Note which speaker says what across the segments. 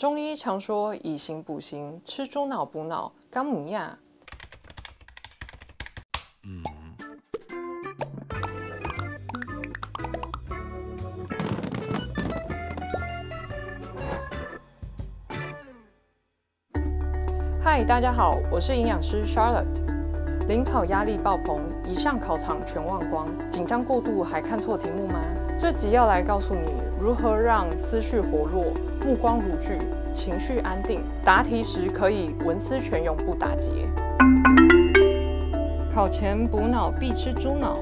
Speaker 1: 中医常说以形补形，吃猪脑补脑，干母呀。嗨，大家好，我是营养师 Charlotte。临考压力爆棚，一上考场全忘光，紧张过度还看错题目吗？这集要来告诉你如何让思绪活络、目光如炬、情绪安定，答题时可以文思泉涌不打结。考前补脑必吃猪脑。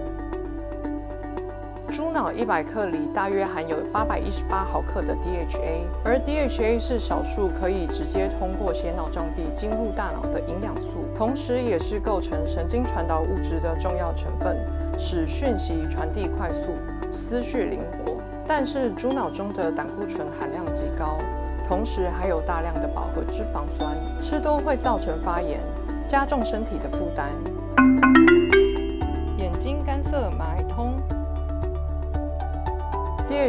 Speaker 1: 猪脑一百克里大约含有八百一十八毫克的 DHA，而 DHA 是少数可以直接通过血脑障壁进入大脑的营养素，同时也是构成神经传导物质的重要成分，使讯息传递快速、思绪灵活。但是猪脑中的胆固醇含量极高，同时还有大量的饱和脂肪酸，吃多会造成发炎，加重身体的负担。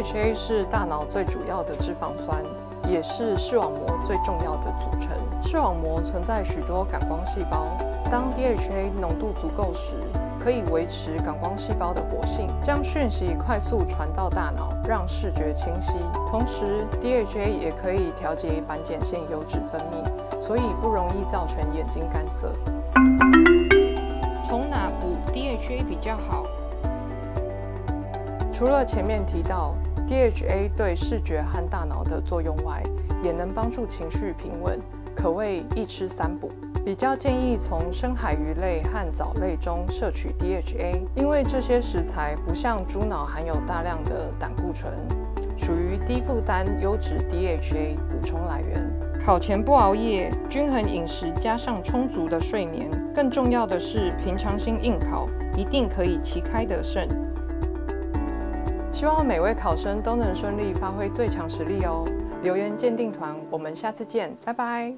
Speaker 1: DHA 是大脑最主要的脂肪酸，也是视网膜最重要的组成。视网膜存在许多感光细胞，当 DHA 浓度足够时，可以维持感光细胞的活性，将讯息快速传到大脑，让视觉清晰。同时，DHA 也可以调节板碱腺油脂分泌，所以不容易造成眼睛干涩。从哪补 DHA 比较好？除了前面提到 DHA 对视觉和大脑的作用外，也能帮助情绪平稳，可谓一吃三补。比较建议从深海鱼类和藻类中摄取 DHA，因为这些食材不像猪脑含有大量的胆固醇，属于低负担优质 DHA 补充来源。考前不熬夜，均衡饮食加上充足的睡眠，更重要的是平常心应考，一定可以旗开得胜。希望每位考生都能顺利发挥最强实力哦！留言鉴定团，我们下次见，拜拜。